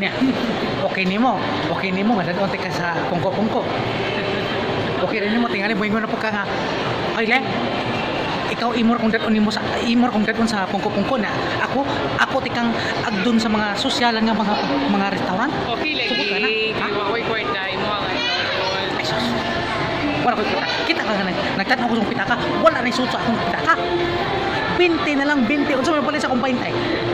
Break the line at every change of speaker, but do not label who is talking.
niya. Okay nimo. Okay nimo nga dadon ka sa pungko-pungko. Okay rin nimo tingali mo ingon na pagka nga. Ay le. Ikaw imor kung dadon nimo sa imor kung dadon sa pungko-pungko na. Ako ako tikang agdon sa mga sosyalan nga mga mga restaurant.
Okay, lagi.
Subok ka na. Ha?
Kwarta, imo ang
Wala ko kita. Kita ka nga nagtanaw ko sa pitaka. Wala na isuot sa akong pitaka. 20 na lang 20. Unsa may pala sa akong 20?